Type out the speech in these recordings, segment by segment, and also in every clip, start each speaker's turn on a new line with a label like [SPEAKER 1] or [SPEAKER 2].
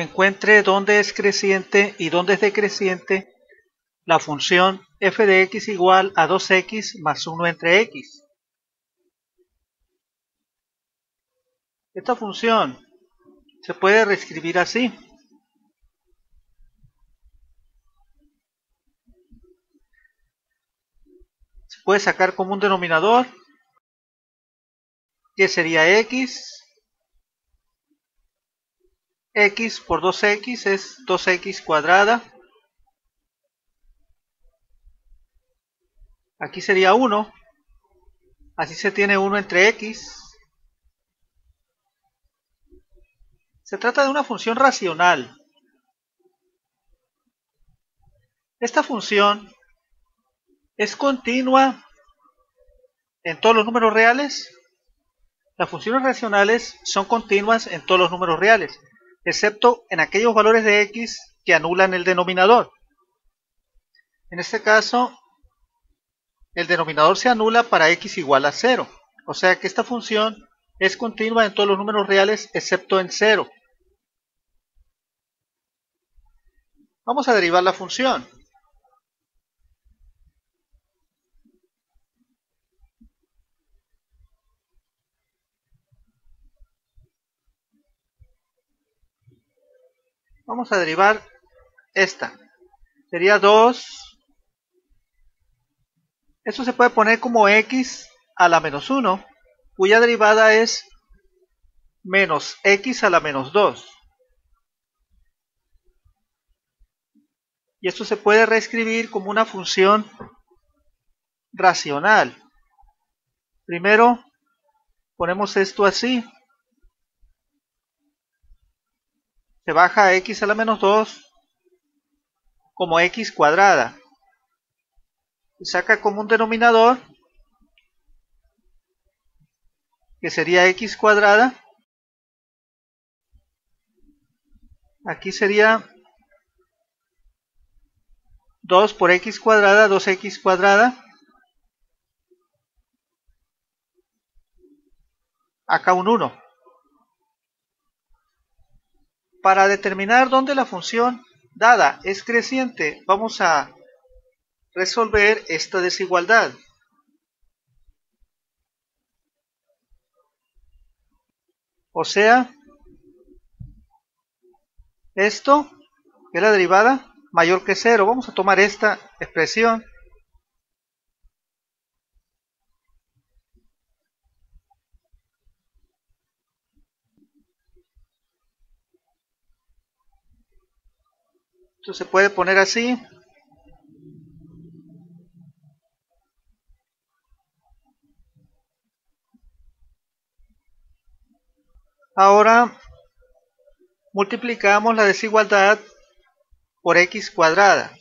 [SPEAKER 1] encuentre dónde es creciente y dónde es decreciente la función f de x igual a 2x más 1 entre x. Esta función se puede reescribir así. Se puede sacar como un denominador que sería x x por 2x es 2x cuadrada. Aquí sería 1. Así se tiene 1 entre x. Se trata de una función racional. Esta función es continua en todos los números reales. Las funciones racionales son continuas en todos los números reales excepto en aquellos valores de x que anulan el denominador. En este caso, el denominador se anula para x igual a 0. O sea que esta función es continua en todos los números reales excepto en 0. Vamos a derivar la función. Vamos a derivar esta. Sería 2. Esto se puede poner como x a la menos 1, cuya derivada es menos x a la menos 2. Y esto se puede reescribir como una función racional. Primero ponemos esto así. Se baja a x a la menos 2 como x cuadrada. Y saca como un denominador que sería x cuadrada. Aquí sería 2 por x cuadrada, 2x cuadrada. Acá un 1. Para determinar dónde la función dada es creciente, vamos a resolver esta desigualdad. O sea, esto, es la derivada, mayor que cero. Vamos a tomar esta expresión Esto se puede poner así. Ahora multiplicamos la desigualdad por x cuadrada.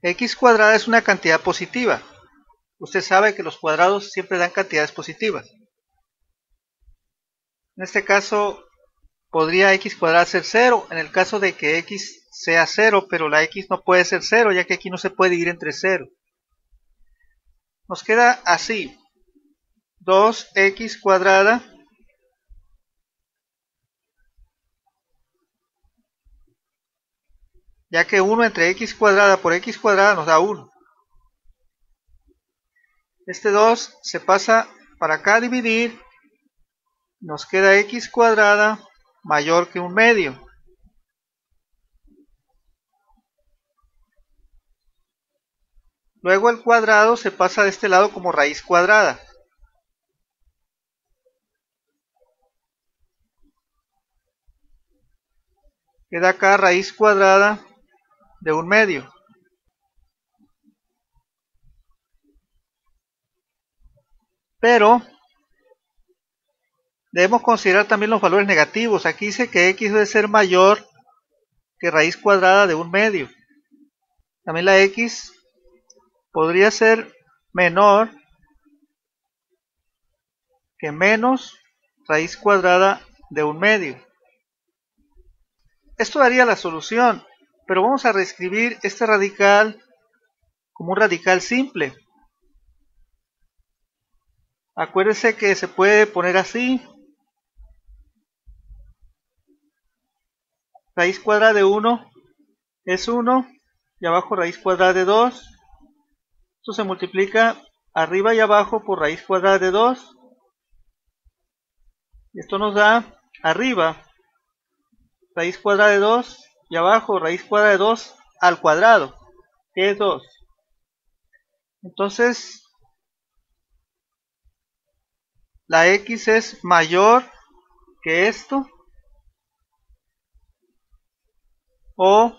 [SPEAKER 1] x cuadrada es una cantidad positiva. Usted sabe que los cuadrados siempre dan cantidades positivas. En este caso podría x cuadrada ser 0 en el caso de que x sea 0, pero la x no puede ser 0 ya que aquí no se puede ir entre 0. Nos queda así, 2x cuadrada ya que 1 entre x cuadrada por x cuadrada nos da 1. Este 2 se pasa para acá a dividir nos queda x cuadrada mayor que un medio. Luego el cuadrado se pasa de este lado como raíz cuadrada. Queda acá raíz cuadrada de un medio. Pero Debemos considerar también los valores negativos. Aquí dice que x debe ser mayor que raíz cuadrada de un medio. También la x podría ser menor que menos raíz cuadrada de un medio. Esto daría la solución, pero vamos a reescribir este radical como un radical simple. Acuérdese que se puede poner así. Raíz cuadrada de 1 es 1 y abajo raíz cuadrada de 2. Esto se multiplica arriba y abajo por raíz cuadrada de 2. Y esto nos da arriba raíz cuadrada de 2 y abajo raíz cuadrada de 2 al cuadrado, que es 2. Entonces, la x es mayor que esto o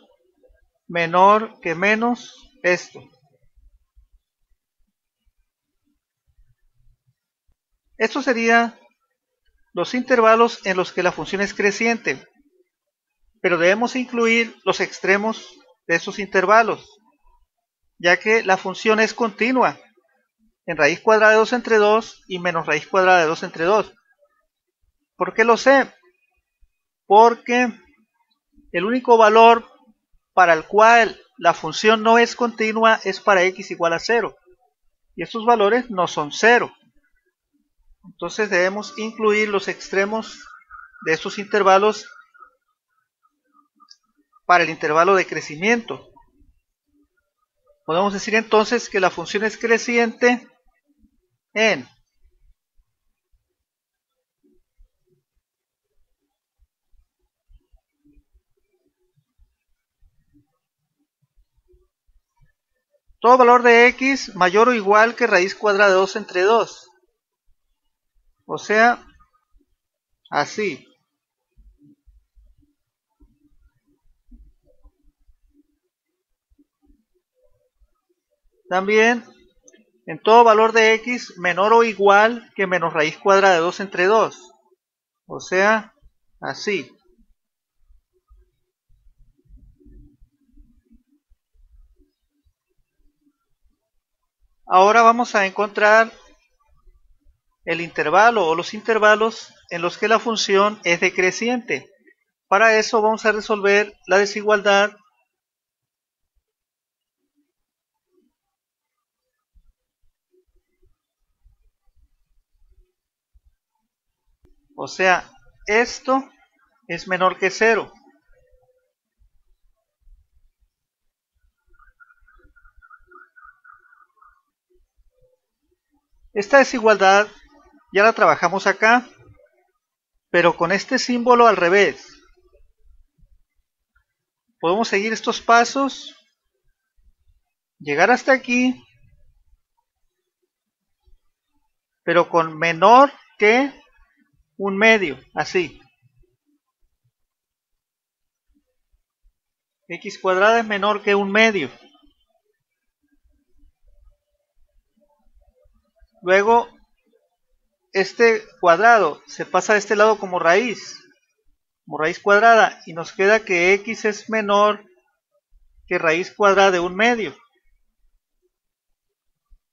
[SPEAKER 1] menor que menos esto. Estos serían los intervalos en los que la función es creciente, pero debemos incluir los extremos de esos intervalos, ya que la función es continua en raíz cuadrada de 2 entre 2 y menos raíz cuadrada de 2 entre 2. ¿Por qué lo sé? Porque el único valor para el cual la función no es continua es para x igual a 0. Y estos valores no son 0. Entonces debemos incluir los extremos de estos intervalos para el intervalo de crecimiento. Podemos decir entonces que la función es creciente en todo valor de x mayor o igual que raíz cuadrada de 2 entre 2. O sea, así. También en todo valor de x menor o igual que menos raíz cuadrada de 2 entre 2. O sea, así. Ahora vamos a encontrar el intervalo o los intervalos en los que la función es decreciente. Para eso vamos a resolver la desigualdad O sea, esto es menor que cero. Esta desigualdad ya la trabajamos acá, pero con este símbolo al revés. Podemos seguir estos pasos, llegar hasta aquí, pero con menor que un medio, así. x cuadrada es menor que un medio. Luego, este cuadrado se pasa de este lado como raíz, como raíz cuadrada, y nos queda que x es menor que raíz cuadrada de un medio.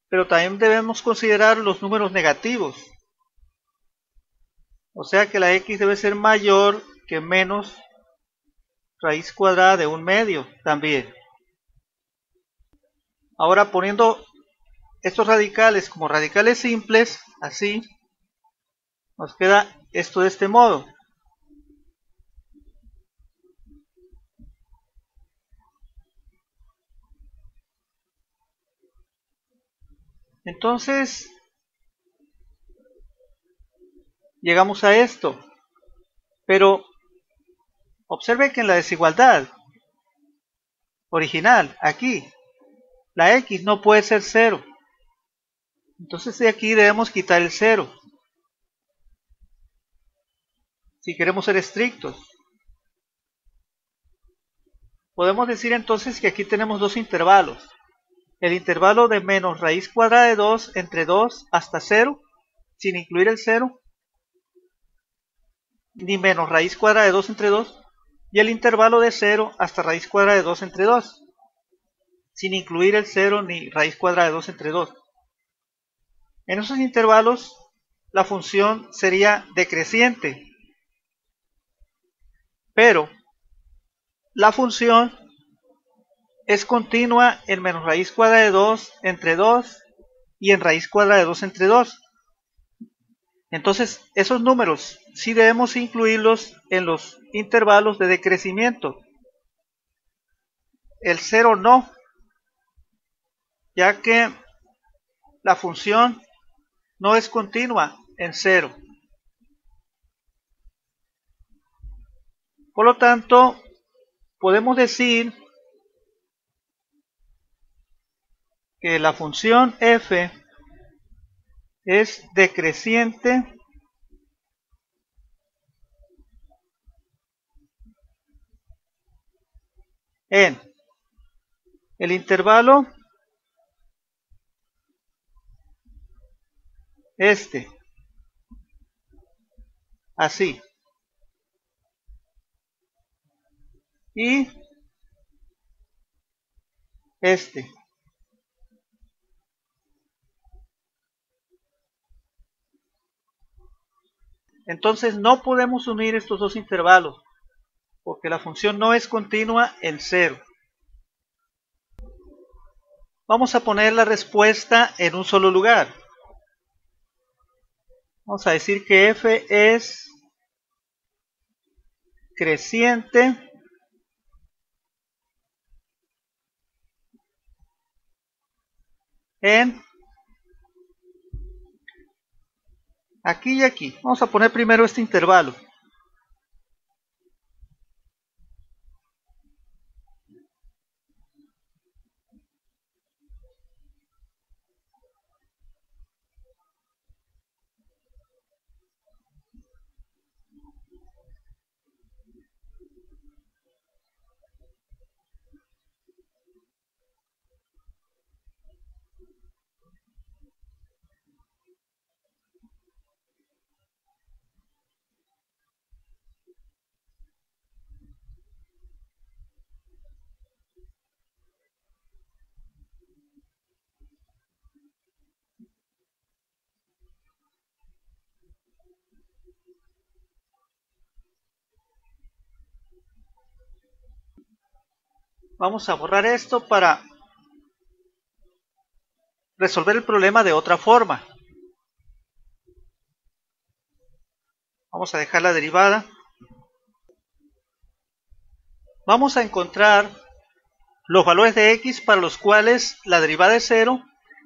[SPEAKER 1] Pero también debemos considerar los números negativos. O sea que la x debe ser mayor que menos raíz cuadrada de un medio también. Ahora poniendo estos radicales como radicales simples, así, nos queda esto de este modo. Entonces, llegamos a esto. Pero observe que en la desigualdad original, aquí, la x no puede ser 0. Entonces de aquí debemos quitar el 0. Si queremos ser estrictos. Podemos decir entonces que aquí tenemos dos intervalos. El intervalo de menos raíz cuadrada de 2 entre 2 hasta 0, sin incluir el 0, ni menos raíz cuadrada de 2 entre 2 y el intervalo de 0 hasta raíz cuadrada de 2 entre 2 sin incluir el 0 ni raíz cuadrada de 2 entre 2. En esos intervalos la función sería decreciente, pero la función es continua en menos raíz cuadrada de 2 entre 2 y en raíz cuadrada de 2 entre 2. Entonces, esos números sí debemos incluirlos en los intervalos de decrecimiento. El 0 no, ya que la función no es continua en 0. Por lo tanto, podemos decir que la función f es decreciente en el intervalo este así y este Entonces no podemos unir estos dos intervalos, porque la función no es continua en cero. Vamos a poner la respuesta en un solo lugar. Vamos a decir que f es creciente en aquí y aquí. Vamos a poner primero este intervalo. Vamos a borrar esto para resolver el problema de otra forma. Vamos a dejar la derivada. Vamos a encontrar los valores de x para los cuales la derivada es cero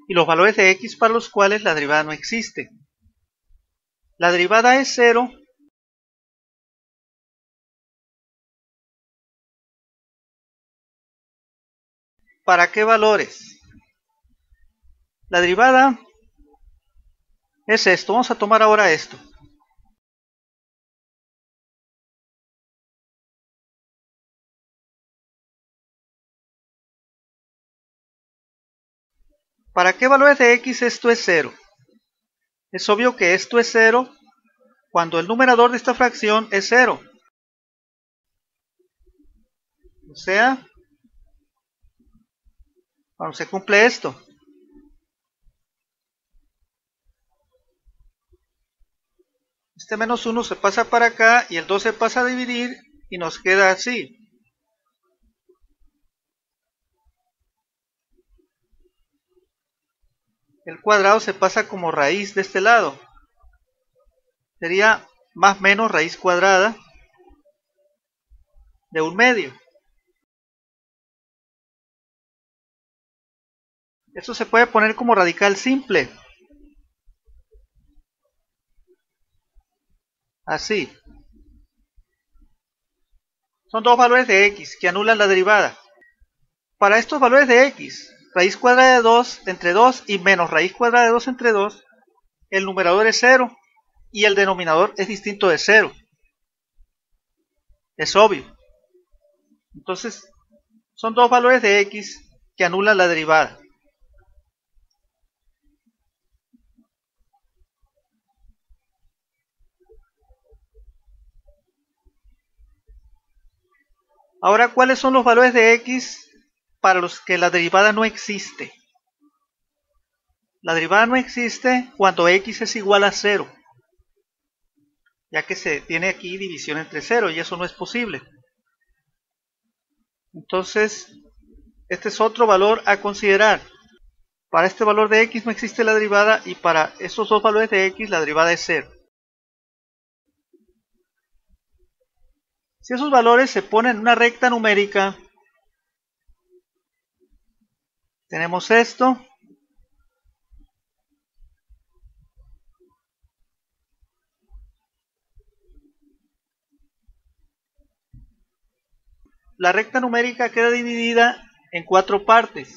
[SPEAKER 1] y los valores de x para los cuales la derivada no existe. La derivada es cero ¿Para qué valores? La derivada es esto. Vamos a tomar ahora esto. ¿Para qué valores de x esto es 0? Es obvio que esto es 0 cuando el numerador de esta fracción es 0. O sea, cuando se cumple esto. Este menos 1 se pasa para acá y el 2 se pasa a dividir y nos queda así. El cuadrado se pasa como raíz de este lado. Sería más menos raíz cuadrada de un medio. Esto se puede poner como radical simple. Así. Son dos valores de x que anulan la derivada. Para estos valores de x, raíz cuadrada de 2 entre 2 y menos raíz cuadrada de 2 entre 2, el numerador es 0 y el denominador es distinto de 0. Es obvio. Entonces, son dos valores de x que anulan la derivada. Ahora, ¿cuáles son los valores de x para los que la derivada no existe? La derivada no existe cuando x es igual a 0, ya que se tiene aquí división entre 0 y eso no es posible. Entonces, este es otro valor a considerar. Para este valor de x no existe la derivada y para estos dos valores de x la derivada es 0. Si esos valores se ponen en una recta numérica, tenemos esto. La recta numérica queda dividida en cuatro partes.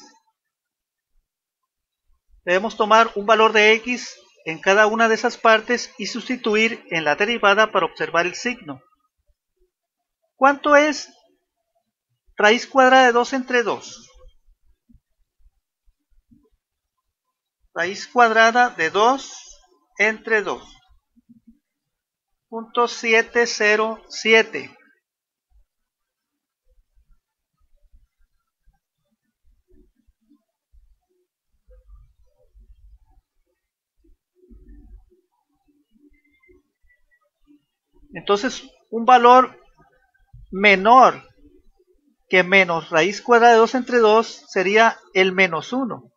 [SPEAKER 1] Debemos tomar un valor de x en cada una de esas partes y sustituir en la derivada para observar el signo. ¿Cuánto es raíz cuadrada de 2 entre 2? Raíz cuadrada de 2 entre 2. Punto 707. Entonces, un valor menor que menos raíz cuadrada de 2 entre 2 sería el menos 1.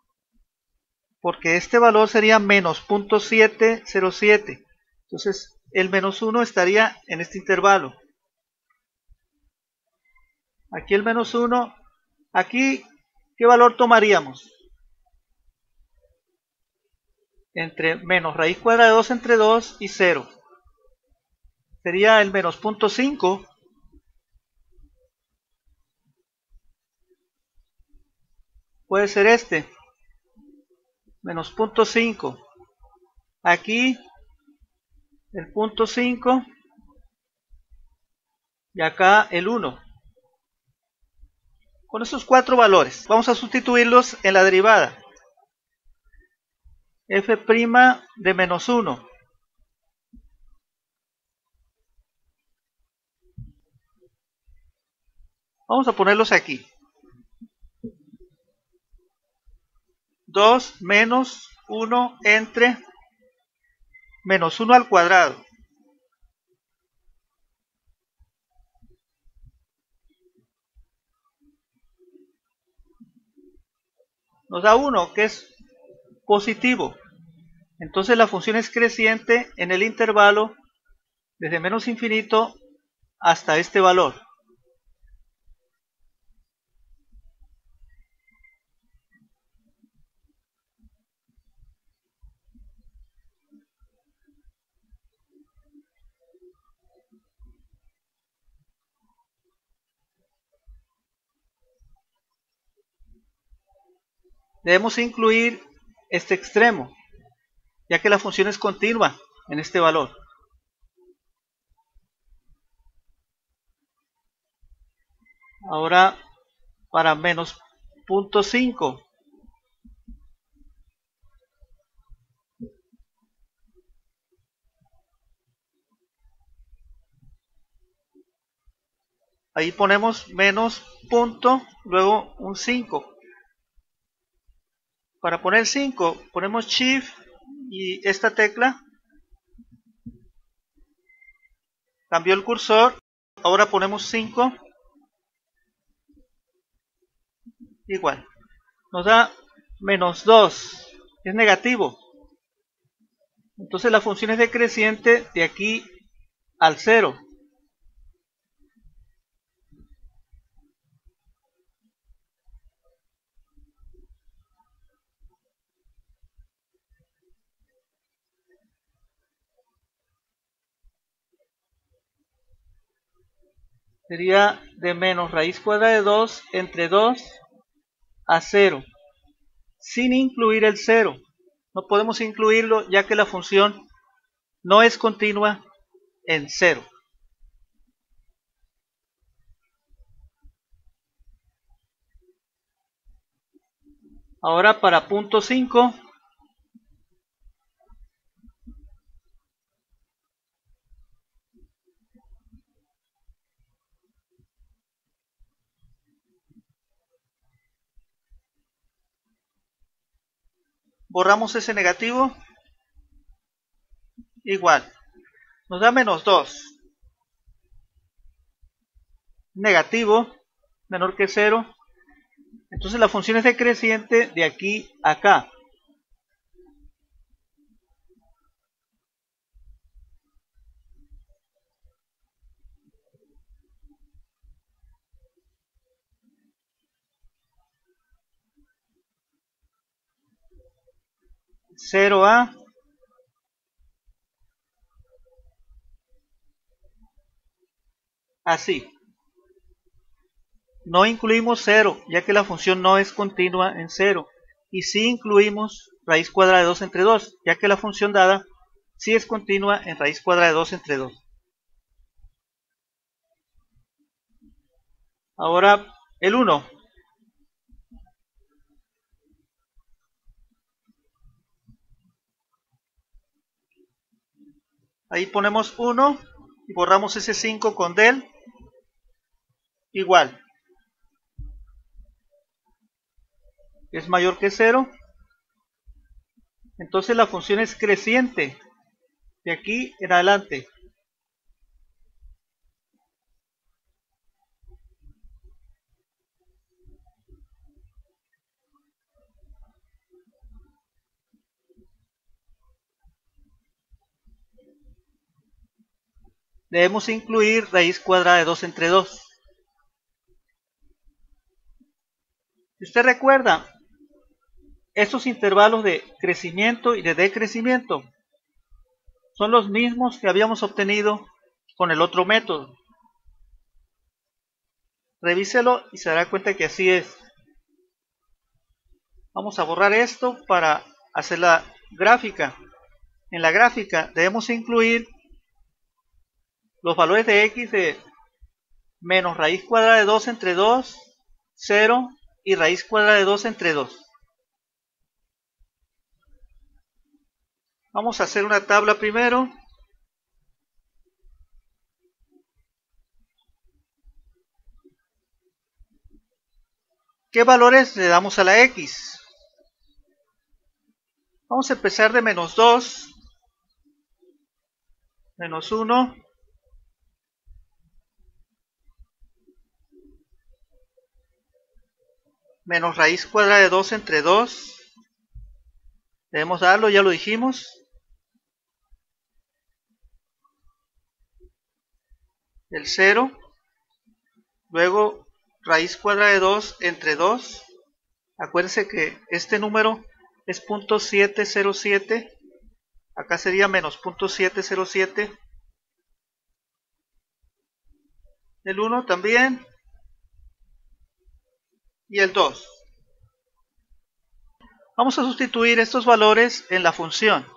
[SPEAKER 1] Porque este valor sería menos 0.707. Entonces el menos 1 estaría en este intervalo. Aquí el menos 1. Aquí, ¿qué valor tomaríamos? Entre menos raíz cuadrada de 2 entre 2 y 0. Sería el menos puede ser este menos punto 5 aquí el punto 5 y acá el 1 con esos cuatro valores vamos a sustituirlos en la derivada. F' de menos 1 Vamos a ponerlos aquí. 2 menos 1 entre menos 1 al cuadrado. Nos da 1, que es positivo. Entonces la función es creciente en el intervalo desde menos infinito hasta este valor. Debemos incluir este extremo, ya que la función es continua en este valor. Ahora, para menos punto 5, ahí ponemos menos punto, luego un 5. Para poner 5 ponemos Shift y esta tecla. Cambió el cursor. Ahora ponemos 5. Igual. Nos da menos 2. Es negativo. Entonces la función es decreciente de aquí al 0. Sería de menos raíz cuadrada de 2 entre 2 a 0, sin incluir el 0. No podemos incluirlo ya que la función no es continua en 0. Ahora para punto 5 borramos ese negativo, igual, nos da menos 2. Negativo, menor que 0. Entonces la función es decreciente de aquí a acá. 0a así. No incluimos 0, ya que la función no es continua en 0. Y sí incluimos raíz cuadrada de 2 entre 2, ya que la función dada sí es continua en raíz cuadrada de 2 entre 2. Ahora el 1. Ahí ponemos 1 y borramos ese 5 con del igual. Es mayor que 0. Entonces la función es creciente de aquí en adelante. Debemos incluir raíz cuadrada de 2 entre 2. Si usted recuerda, estos intervalos de crecimiento y de decrecimiento son los mismos que habíamos obtenido con el otro método. Revíselo y se dará cuenta que así es. Vamos a borrar esto para hacer la gráfica. En la gráfica debemos incluir los valores de x de menos raíz cuadrada de 2 entre 2, 0 y raíz cuadrada de 2 entre 2. Vamos a hacer una tabla primero. ¿Qué valores le damos a la x? Vamos a empezar de menos 2, menos 1, menos raíz cuadrada de 2 entre 2. Debemos darlo, ya lo dijimos. El 0. Luego raíz cuadrada de 2 entre 2. Acuérdense que este número es .707. Acá sería menos .707. El 1 también y el 2. Vamos a sustituir estos valores en la función.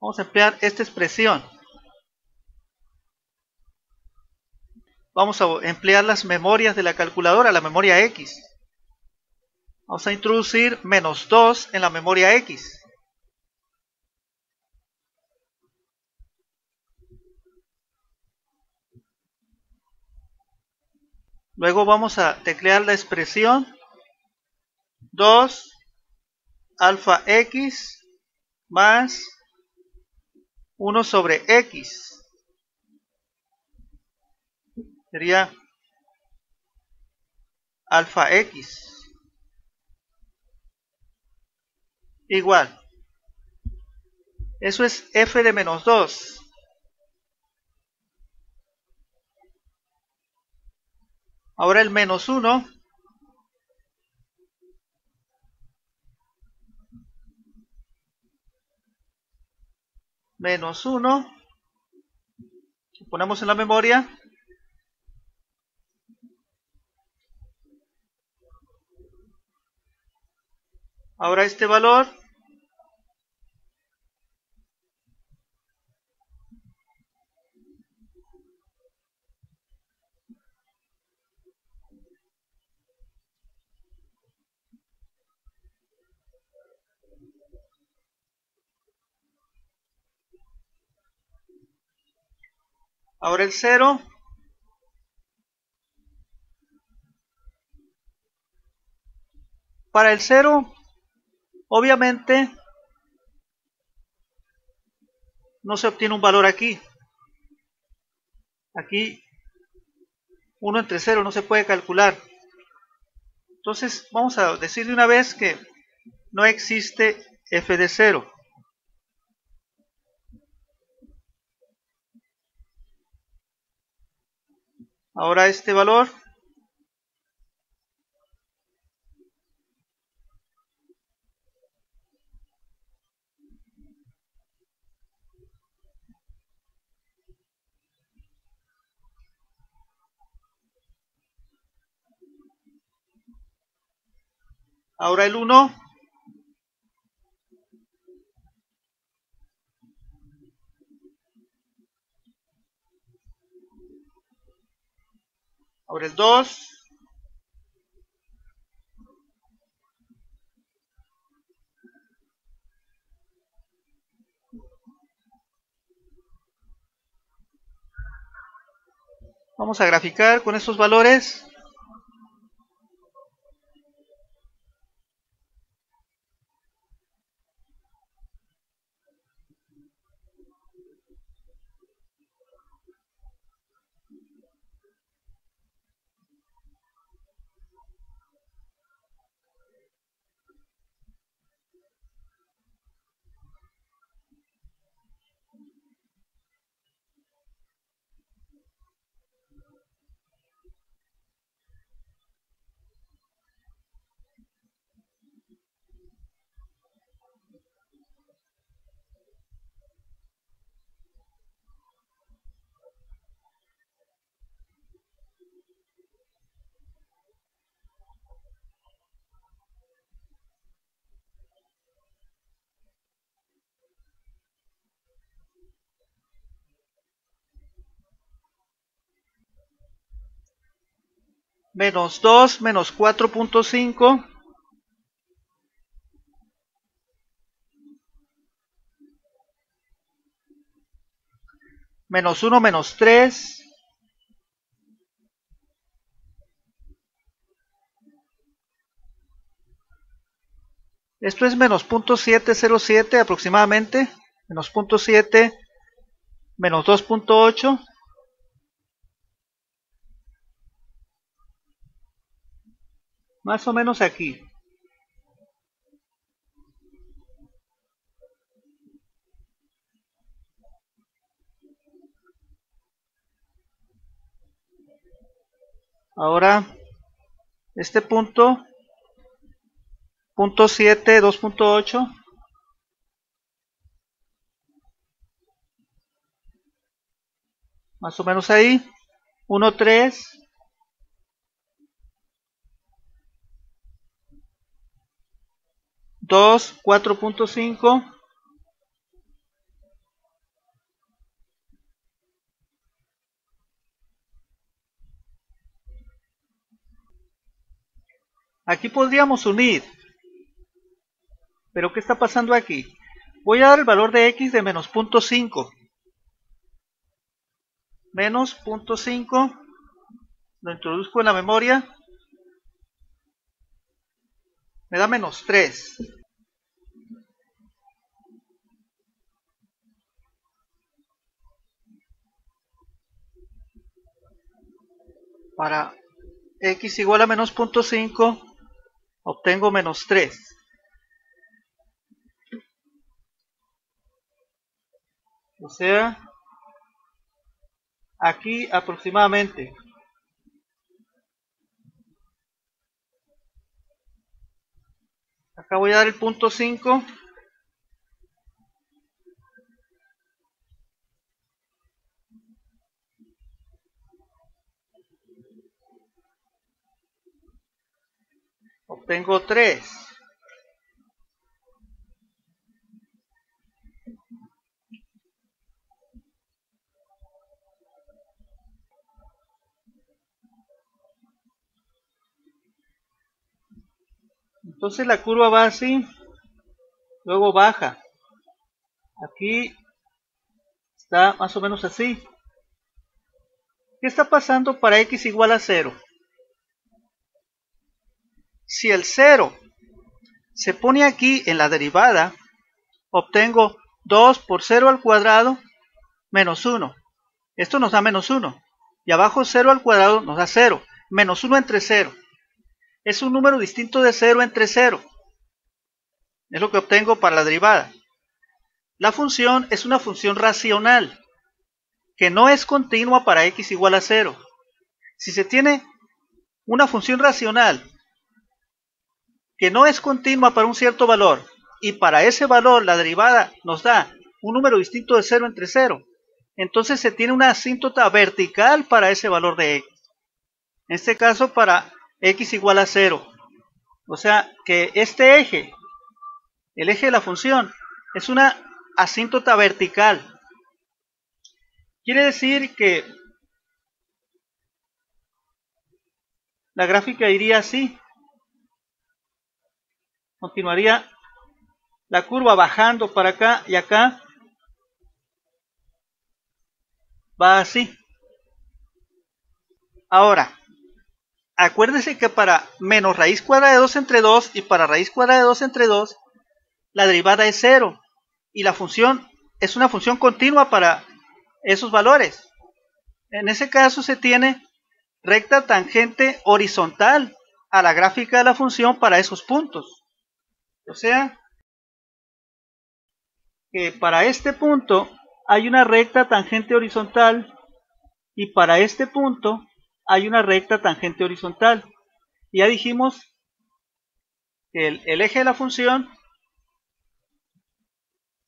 [SPEAKER 1] Vamos a emplear esta expresión. Vamos a emplear las memorias de la calculadora, la memoria X. Vamos a introducir menos 2 en la memoria X. Luego vamos a teclear la expresión 2 alfa x más 1 sobre x. Sería alfa x igual. Eso es f de menos 2. Ahora el menos 1 menos 1 ponemos en la memoria. Ahora este valor Ahora el 0. Para el 0, obviamente, no se obtiene un valor aquí. Aquí, 1 entre 0 no se puede calcular. Entonces, vamos a decir de una vez que no existe f de 0. Ahora este valor. Ahora el 1 Ahora el 2. Vamos a graficar con estos valores. Menos 2 menos 4.5 menos 1 menos 3 esto es menos 0.707 aproximadamente. Menos 0.7 menos 2.8 Más o menos aquí. Ahora, este punto, punto 7, 2.8. Más o menos ahí. 1, 3. 2, 4.5. Aquí podríamos unir. Pero ¿qué está pasando aquí? Voy a dar el valor de x de menos 0.5. Menos 0.5. Lo introduzco en la memoria. Me da menos 3. Para x igual a menos 0.5 obtengo menos 3. O sea, aquí aproximadamente Acá voy a dar el punto 5. Obtengo 3. Entonces la curva va así, luego baja. Aquí está más o menos así. ¿Qué está pasando para x igual a 0? Si el 0 se pone aquí en la derivada, obtengo 2 por 0 al cuadrado menos 1. Esto nos da menos 1. Y abajo 0 al cuadrado nos da 0. Menos 1 entre 0 es un número distinto de 0 entre 0. Es lo que obtengo para la derivada. La función es una función racional, que no es continua para x igual a 0. Si se tiene una función racional que no es continua para un cierto valor, y para ese valor la derivada nos da un número distinto de 0 entre 0, entonces se tiene una asíntota vertical para ese valor de x. En este caso para x igual a 0. O sea, que este eje, el eje de la función, es una asíntota vertical. Quiere decir que la gráfica iría así. Continuaría la curva bajando para acá y acá. Va así. Ahora, acuérdense que para menos raíz cuadrada de 2 entre 2 y para raíz cuadrada de 2 entre 2, la derivada es 0 y la función es una función continua para esos valores. En ese caso se tiene recta tangente horizontal a la gráfica de la función para esos puntos. O sea, que para este punto hay una recta tangente horizontal y para este punto hay una recta tangente horizontal. Ya dijimos que el, el eje de la función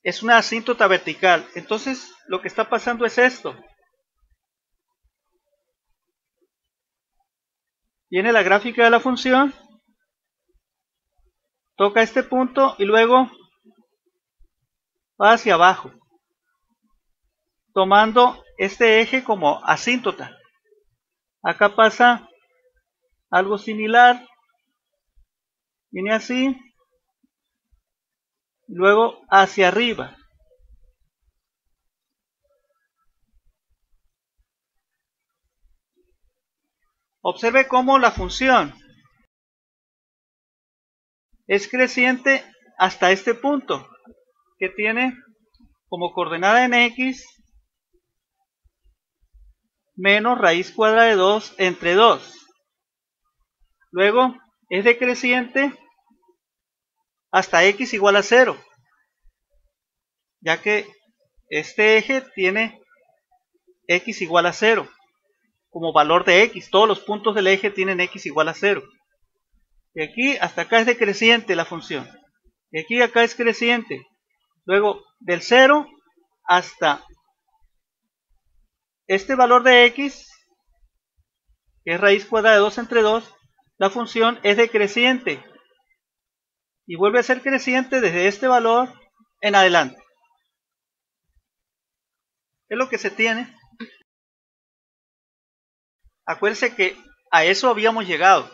[SPEAKER 1] es una asíntota vertical. Entonces, lo que está pasando es esto. Viene la gráfica de la función, toca este punto y luego va hacia abajo, tomando este eje como asíntota. Acá pasa algo similar, viene así, luego hacia arriba. Observe cómo la función es creciente hasta este punto que tiene como coordenada en x menos raíz cuadrada de 2 entre 2. Luego es decreciente hasta x igual a 0, ya que este eje tiene x igual a 0 como valor de x. Todos los puntos del eje tienen x igual a 0. Y aquí hasta acá es decreciente la función. Y aquí acá es creciente. Luego del 0 hasta este valor de x, que es raíz cuadrada de 2 entre 2, la función es decreciente y vuelve a ser creciente desde este valor en adelante. Es lo que se tiene. Acuérdense que a eso habíamos llegado.